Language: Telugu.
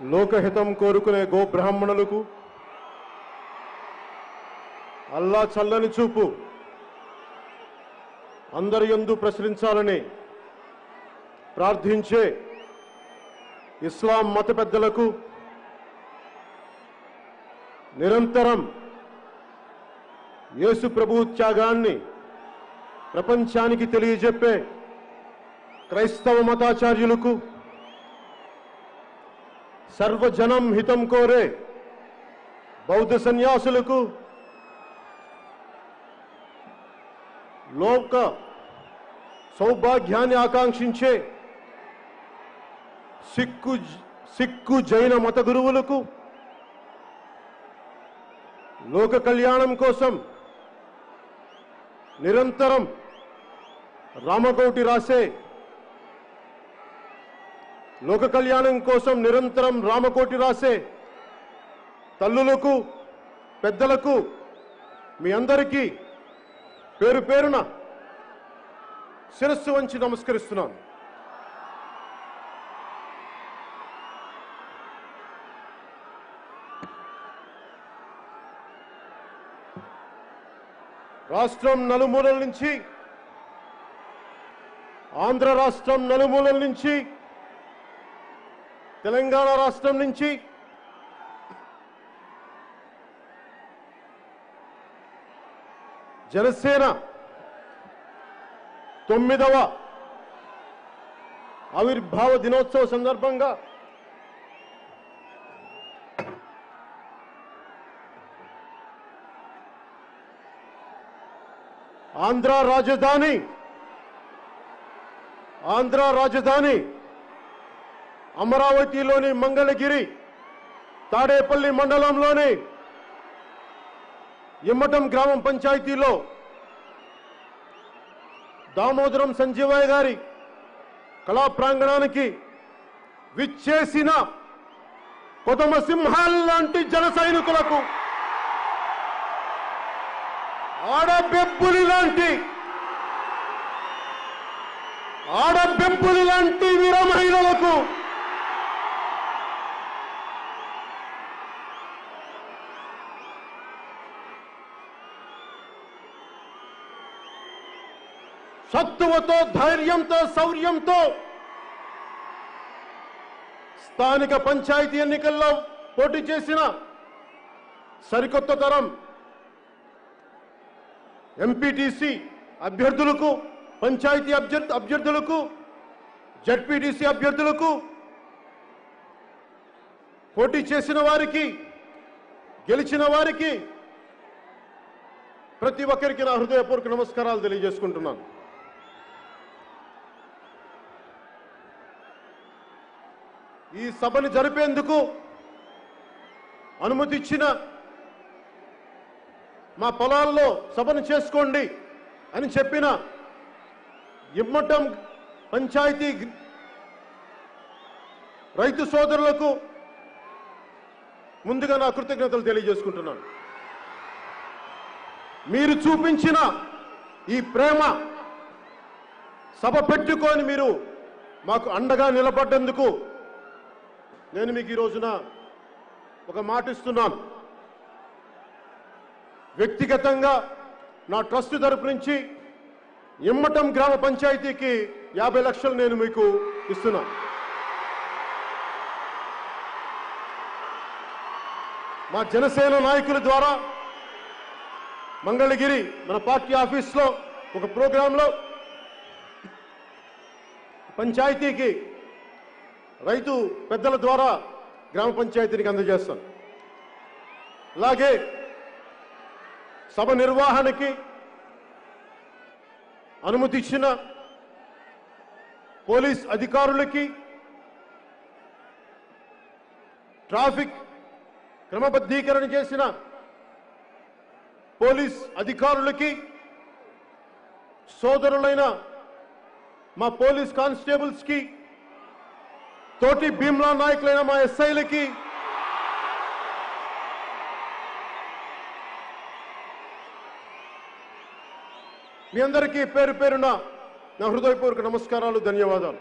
లోకహితం కోరుకునే గోబ్రాహ్మణులకు అల్లా చల్లని చూపు. అందరి యందు ప్రసరించాలని ప్రార్థించే ఇస్లాం మత పెద్దలకు నిరంతరం యేసు ప్రభు త్యాగాన్ని ప్రపంచానికి తెలియజెప్పే క్రైస్తవ మతాచార్యులకు సర్వజనం హితం కోరే బౌద్ధ సన్యాసులకు లోక సౌభాగ్యాన్ని ఆకాంక్షించే సిక్కు సిక్కు జైన మత గురువులకు లోక కళ్యాణం కోసం నిరంతరం రామకోటి రాసే లోక కళ్యాణం కోసం నిరంతరం రామకోటి రాసే తల్లులకు పెద్దలకు మీ అందరికీ పేరు పేరున శిరస్సు వంచి నమస్కరిస్తున్నాను. రాష్ట్రం నలుమూలల నుంచి ఆంధ్ర రాష్ట్రం నలుమూలల నుంచి తెలంగాణ రాష్ట్రం నుంచి జనసేన తొమ్మిదవ ఆవిర్భావ దినోత్సవ సందర్భంగా ఆంధ్ర రాజధాని ఆంధ్ర రాజధాని అమరావతిలోని మంగళగిరి తాడేపల్లి మండలంలోని ఇమ్మటం గ్రామం పంచాయతీలో దామోదరం సంజీవయ్య గారి కళా ప్రాంగణానికి విచ్చేసిన కొదమ సింహాల్లాంటి జన సైనికులకు ఆడబెబ్బులి లాంటి ఆడబెబ్బులి లాంటి వీర సత్తువతో ధైర్యంతో శౌర్యంతో స్థానిక పంచాయతీ ఎన్నికల్లో పోటీ చేసిన సరికొత్త తరం ఎంపీటీసీ అభ్యర్థులకు పంచాయతీ అభ్యర్థి అభ్యర్థులకు జడ్పీటీసీ అభ్యర్థులకు పోటీ చేసిన వారికి గెలిచిన వారికి ప్రతి ఒక్కరికి నా హృదయపూర్వక నమస్కారాలు తెలియజేసుకుంటున్నాను. ఈ సభను జరిపేందుకు అనుమతి ఇచ్చిన మా పొలాల్లో సభను చేసుకోండి అని చెప్పిన ఇమ్మటం పంచాయతీ రైతు సోదరులకు ముందుగా నా కృతజ్ఞతలు తెలియజేసుకుంటున్నాను. మీరు చూపించిన ఈ ప్రేమ సభ పెట్టుకొని మీరు మాకు అండగా నిలబడ్డందుకు నేను మీకు ఈ రోజున ఒక మాట ఇస్తున్నాను. వ్యక్తిగతంగా నా ట్రస్ట్ తరపు నుంచి ఇమ్మటం గ్రామ పంచాయతీకి యాభై లక్షలు నేను మీకు ఇస్తున్నాను మా జనసేన నాయకుల ద్వారా మంగళగిరి మన పార్టీ ఆఫీస్లో ఒక ప్రోగ్రాంలో పంచాయతీకి రైతు పెద్దల ద్వారా గ్రామ పంచాయతీనికి అందజేస్తాను. అలాగే సభ నిర్వహణకి అనుమతి ఇచ్చిన పోలీస్ అధికారులకి ట్రాఫిక్ క్రమబద్ధీకరణ చేసిన పోలీస్ అధికారులకి సోదరులైన మా పోలీస్ కానిస్టేబుల్స్కి తోటి భీమ్లా నాయకులైన మా ఎస్ఐలకి మీ అందరికీ పేరు పేరున నా హృదయపూర్వక నమస్కారాలు ధన్యవాదాలు.